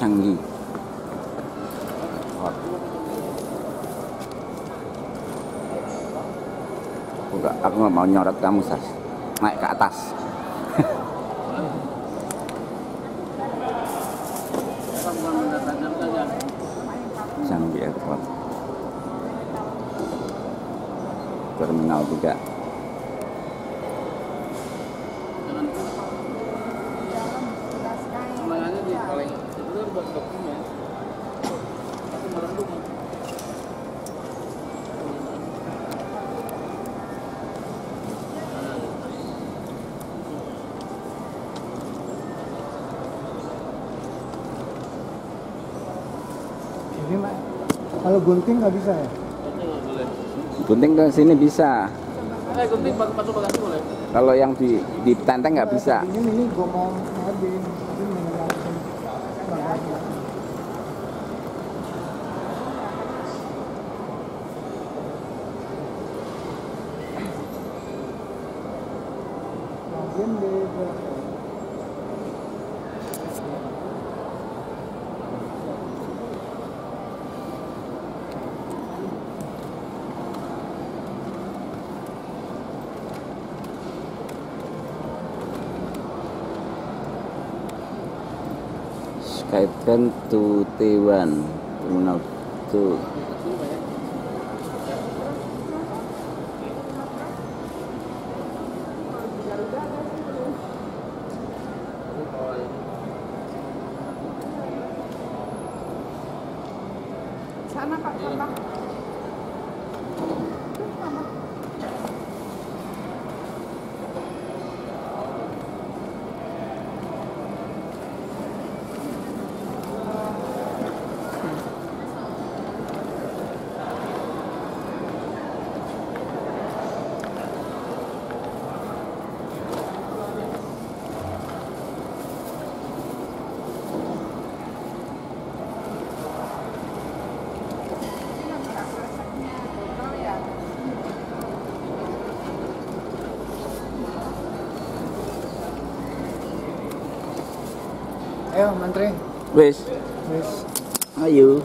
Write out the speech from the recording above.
Changi Enggak, aku nggak mau nyorot kamu sas. Naik ke atas. Changi Airport Terminal 3 Ini Mak, kalau gunting nggak bisa ya? Gunting ke sini bisa. Eh, gunting masuk bagasi boleh? Kalau yang di di tenteng nggak bisa. Ini ini gue mau ngadin, tapi mengenalkan bagasi. Bagian beda. Skytrain to Taiwan Terminal 2 Sana Pak, sana. Ayo, mantri. Wis, Wis. ayo.